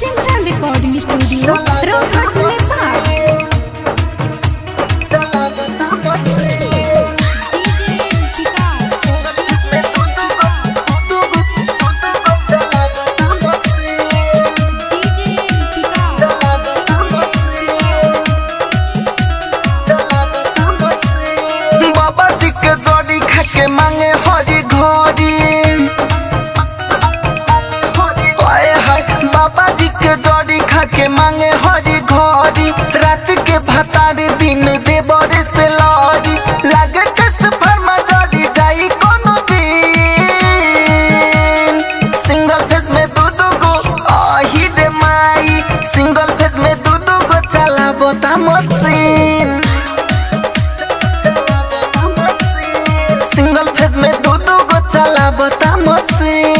Simra recording studio रोबट नेपाल मांगे ता मत से